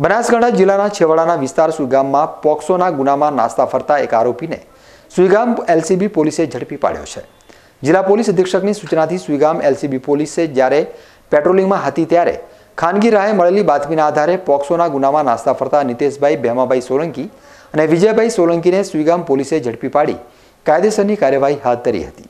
બનાસકાંઠા જિલ્લાના છેવાડાના વિસ્તાર સુઈગામમાં પોક્સોના ગુનામાં નાસ્તા ફરતા એક આરોપીને સુઈગામ એલસીબી પોલીસે ઝડપી પાડ્યો છે. જિલ્લા પોલીસ અધિક્ષકની સૂચનાથી સુઈગામ એલસીબી પોલીસે જ્યારે પેટ્રોલિંગમાં હતી ત્યારે ખાનગી રાહે મળેલી બાતમીના આધારે પોક્સોના ગુનામાં નાસ્તા ફરતા નિતેશભાઈ, ભેમાભાઈ સોલંકી અને વિજયભાઈ સોલંકીને સુઈગામ પોલીસે ઝડપી પાડી કાયદેસરની કાર્યવાહી હાથ ધરી હતી.